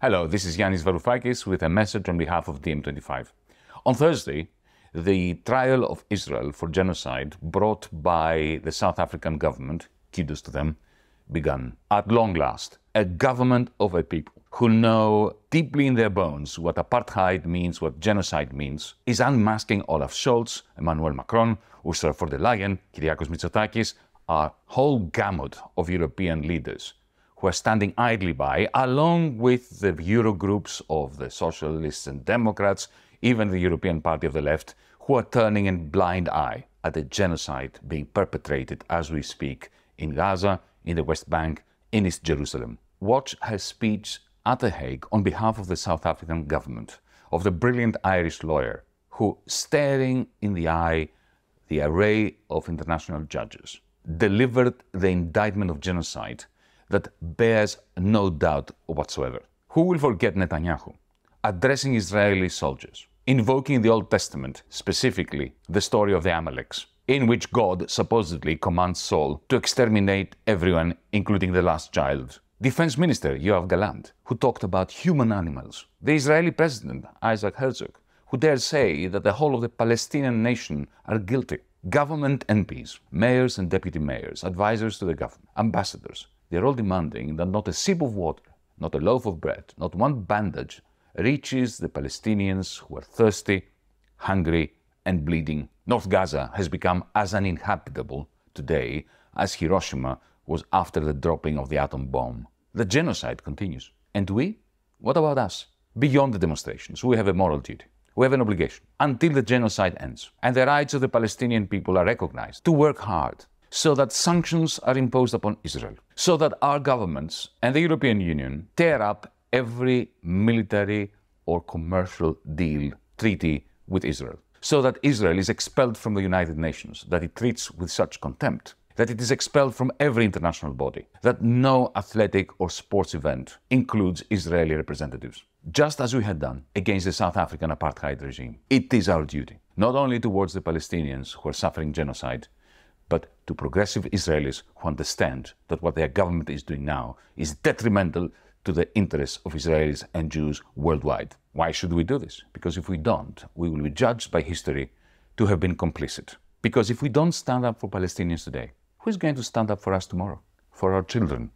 Hello, this is Yanis Varoufakis with a message on behalf of DiEM25. On Thursday, the trial of Israel for genocide brought by the South African government, kudos to them, begun. At long last, a government of a people who know deeply in their bones what apartheid means, what genocide means, is unmasking Olaf Scholz, Emmanuel Macron, Ursula von der Leyen, Kyriakos Mitsotakis, a whole gamut of European leaders who are standing idly by, along with the Eurogroups of the Socialists and Democrats, even the European Party of the Left, who are turning a blind eye at the genocide being perpetrated as we speak in Gaza, in the West Bank, in East Jerusalem. Watch her speech at The Hague on behalf of the South African government, of the brilliant Irish lawyer who, staring in the eye the array of international judges, delivered the indictment of genocide that bears no doubt whatsoever. Who will forget Netanyahu addressing Israeli soldiers, invoking the Old Testament, specifically the story of the Amaleks, in which God supposedly commands Saul to exterminate everyone, including the last child. Defense Minister Yoav Gallant, who talked about human animals. The Israeli President Isaac Herzog, who dared say that the whole of the Palestinian nation are guilty. Government MPs, mayors and deputy mayors, advisors to the government, ambassadors, they're all demanding that not a sip of water, not a loaf of bread, not one bandage reaches the Palestinians who are thirsty, hungry, and bleeding. North Gaza has become as uninhabitable today as Hiroshima was after the dropping of the atom bomb. The genocide continues. And we? What about us? Beyond the demonstrations, we have a moral duty. We have an obligation until the genocide ends and the rights of the Palestinian people are recognized to work hard so that sanctions are imposed upon Israel, so that our governments and the European Union tear up every military or commercial deal, treaty with Israel, so that Israel is expelled from the United Nations, that it treats with such contempt, that it is expelled from every international body, that no athletic or sports event includes Israeli representatives, just as we had done against the South African apartheid regime. It is our duty, not only towards the Palestinians who are suffering genocide, but to progressive Israelis who understand that what their government is doing now is detrimental to the interests of Israelis and Jews worldwide. Why should we do this? Because if we don't, we will be judged by history to have been complicit. Because if we don't stand up for Palestinians today, who is going to stand up for us tomorrow? For our children,